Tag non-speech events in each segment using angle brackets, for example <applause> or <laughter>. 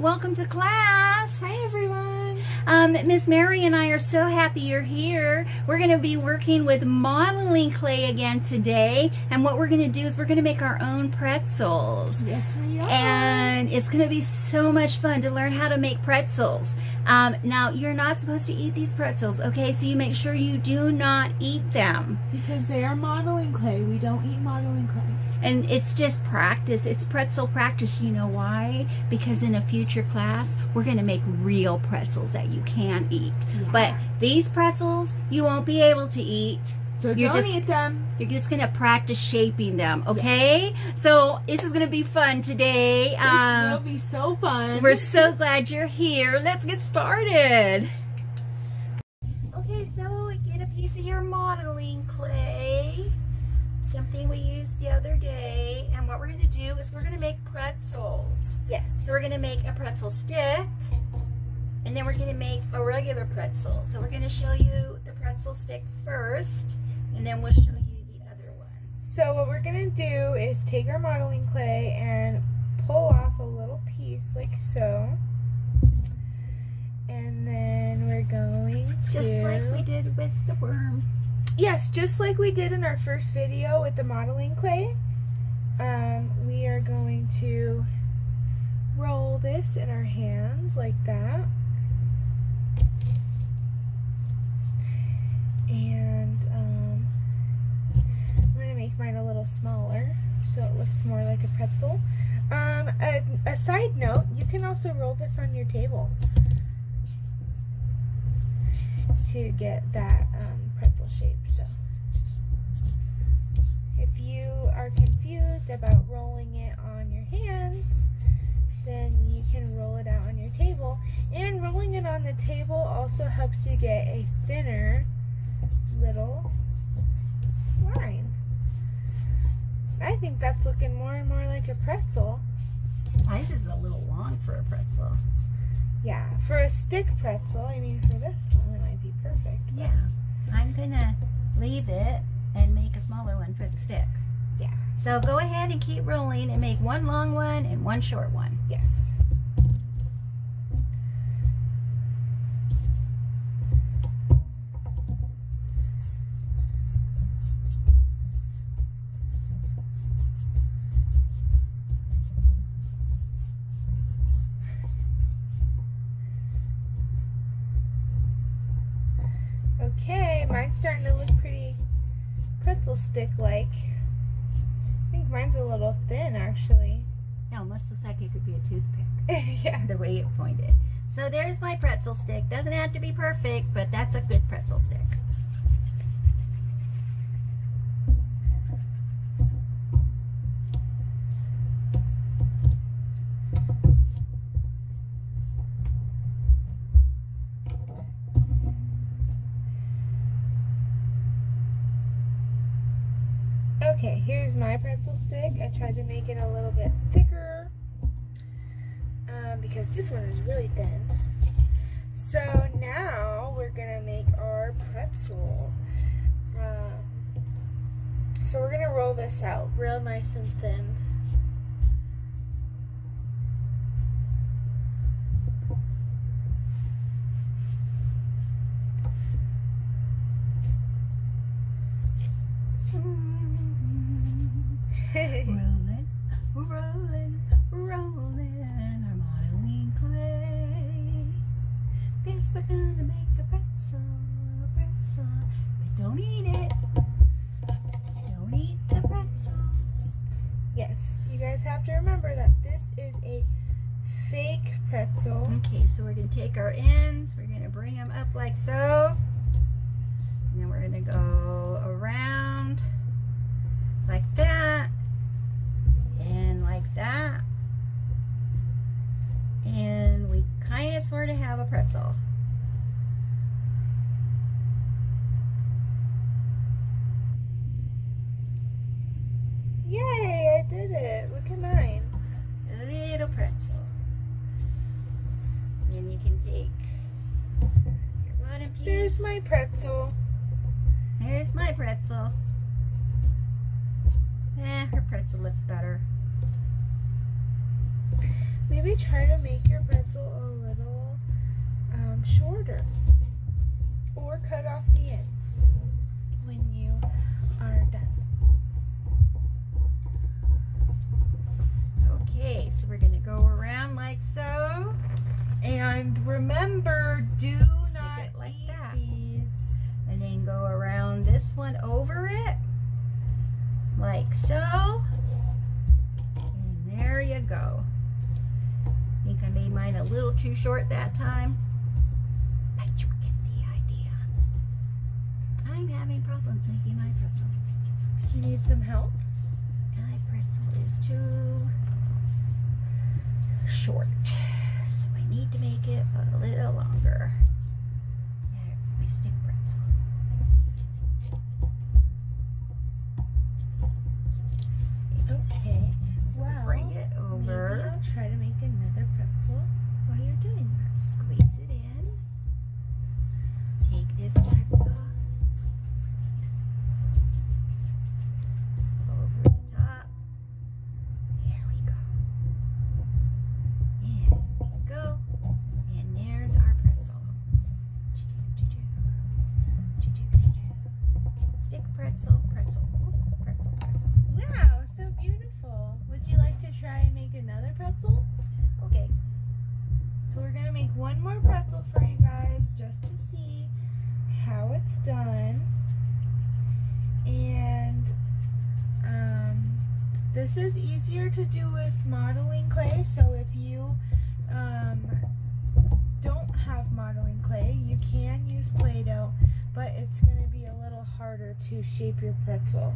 Welcome to class. Hi everyone. Um, Miss Mary and I are so happy you're here. We're going to be working with modeling clay again today. And what we're going to do is we're going to make our own pretzels. Yes, we are. And it's going to be so much fun to learn how to make pretzels. Um, now, you're not supposed to eat these pretzels, okay? So you make sure you do not eat them. because they are modeling clay. We don't eat modeling clay. And it's just practice. It's pretzel practice. You know why? Because in a future class, we're going to make real pretzels that you can eat. Yeah. But these pretzels, you won't be able to eat. So You're don't just- eat them. You're just going to practice shaping them, okay? So this is going to be fun today. This Um, will be so fun. we're so glad you're here. Let's get started. Okay, so get a piece of your modeling clay, something we used the other day, and what we're going to do is we're going to make pretzels. yes. So we're going to make a pretzel stick, and then we're going to make a regular pretzel. So we're going to show you the pretzel stick first, and then we'll show you the other one. So what we're gonna do is take our modeling clay and pull off a little piece like so. And then we're going to Just Yes, just like we did in our first video with the modeling clay. Um, we are going to roll this in our hands like that. And um, I'm going to make mine a little smaller so it looks more like a pretzel. Um, a, a side note, you can also roll this on your table to get that um, shape. So if you are confused about rolling it on your hands, then you can roll it out on your table. And rolling it on the table also helps you get a thinner little line. I think that's looking more and more like a pretzel. Mine is a little long for a pretzel. Yeah, for a stick pretzel, I mean for this one it might be perfect. Yeah. I'm gonna leave it and make a smaller one for the stick. Yeah. So go ahead and keep rolling and make one long one and one short one. Yes. Mine's starting to look pretty pretzel stick like. I think mine's a little thin actually. It almost looks like it could be a toothpick, <laughs> yeah. the way it pointed. So there's my pretzel stick. Doesn't have to be perfect, but that's a good pretzel stick. Okay, here's my pretzel stick. I tried to make it a little bit thicker um, because this one is really thin. So now we're gonna make our pretzel. Um, so we're gonna roll this out real nice and thin. Gonna make a pretzel, a pretzel. But don't eat it. Don't eat the pretzel. yes, you guys have to remember that this is a fake pretzel. Okay, so we're gonna take our ends, we're gonna bring them up like so. And then we're gonna go around like that. And like that. And we kind of sort of have a pretzel. Pretzel. Then you can take your bottom piece. There's my pretzel. There's my pretzel. Eh, her pretzel looks better. maybe try to make your pretzel a little um, shorter or cut off the ends when you are done. Remember, do Stick not it like that. these. And then go around this one over it. Like so. And there you go. I think I made mine a little too short that time. But you get the idea. I'm having problems making my pretzel. Do you need some help? My pretzel is too short. Need to make it a little longer. There's my stick pretzel. Okay. So Well, bring it over. Maybe. I'll try to make another pretzel while you're doing that. Squeeze it in. Take this pretzel. Pretzel? Okay. So we're gonna make one more pretzel for you guys just to see how it's done. And um, this is easier to do with modeling clay. So if you um, don't have modeling clay, you can use Play-Doh, but it's gonna be a little harder to shape your pretzel.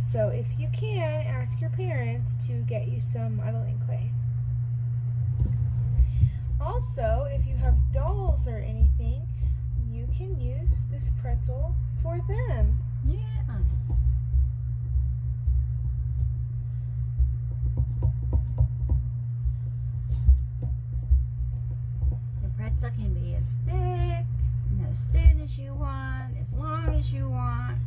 So if you can, ask your parents to get you some modeling clay. Also, if you have dolls or anything, you can use this pretzel for them. Yeah. The pretzel can be as thick and as thin as you want, as long as you want.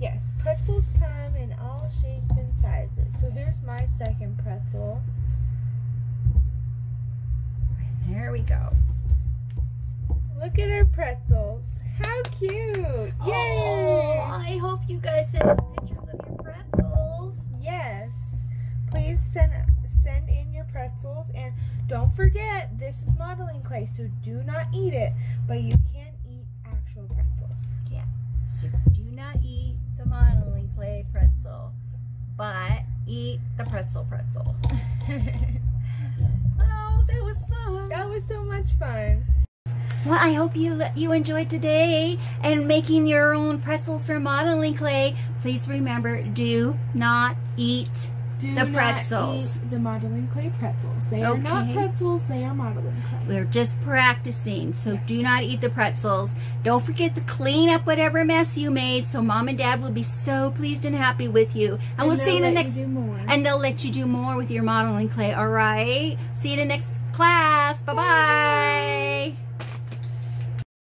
Yes, pretzels come in all shapes and sizes. So here's my second pretzel. And there we go. Look at our pretzels. How cute! Oh, Yay! Oh, I hope you guys send us pictures of your pretzels. Yes. Please send send in your pretzels and don't forget this is modeling clay, so do not eat it, but you can eat actual pretzels. So do not eat the modeling clay pretzel, but eat the pretzel pretzel. <laughs> Oh, that was fun. that was so much fun. Well, I hope you you enjoyed today and making your own pretzels from modeling clay. Please remember, do not eat. Do The not pretzels. eat the modeling clay pretzels. They are not pretzels, they are modeling clay. We're just practicing, so do not eat the pretzels. Don't forget to clean up whatever mess you made, so mom and dad will be so pleased and happy with you. And, we'll see you in the next. and they'll let you do more with your modeling clay. All right. See you in the next class. Bye bye.